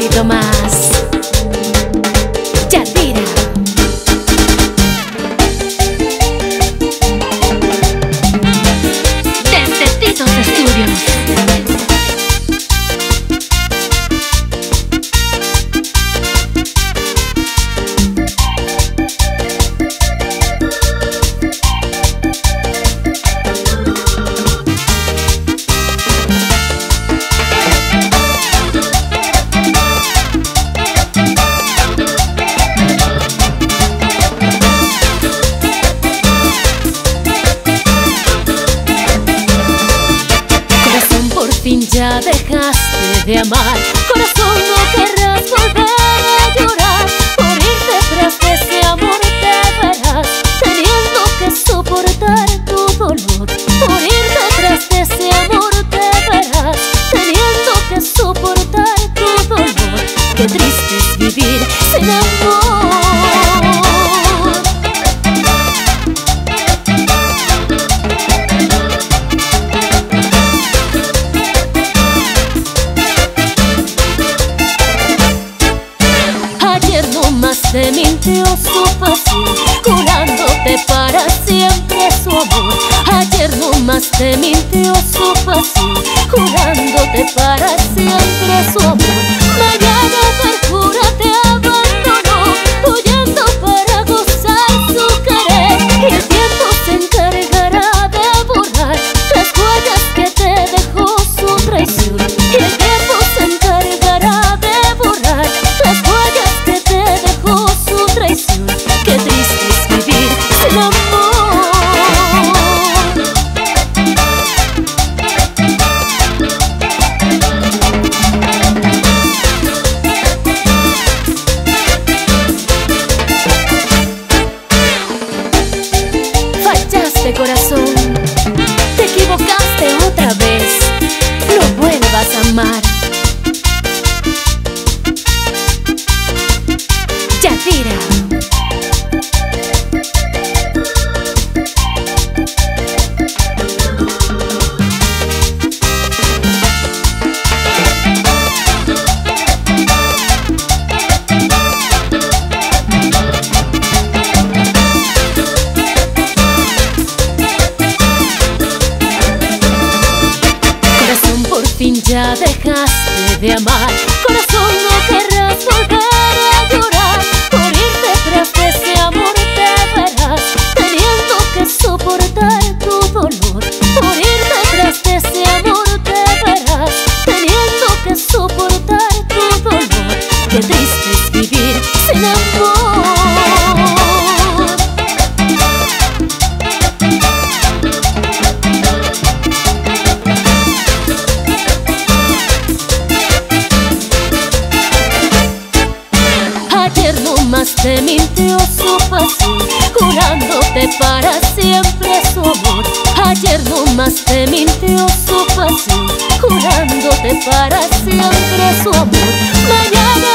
pasito más. Dejaste de amar. Corazón, no querrás volver a llorar. Por ir detrás de ese amor te verás, teniendo que soportar tu dolor. Por ir detrás de ese amor te verás, teniendo que soportar tu dolor. Qué triste es vivir sin amor. Te mintió su pasión, curándote para siempre su amor. Ayer no más te mintió su pasión, curándote para siempre su amor. Corazón, te equivocaste otra vez, no vuelvas a amar. De amar. Corazón, no querrás volver a llorar. Por ir detrás de ese amor te verás, teniendo que soportar tu dolor. Por ir detrás de ese amor te verás, teniendo que soportar tu dolor. Qué triste es vivir sin amor. Te mintió su pasión, curándote para siempre su amor. Ayer no más te mintió su pasión, curándote para siempre su amor. Mañana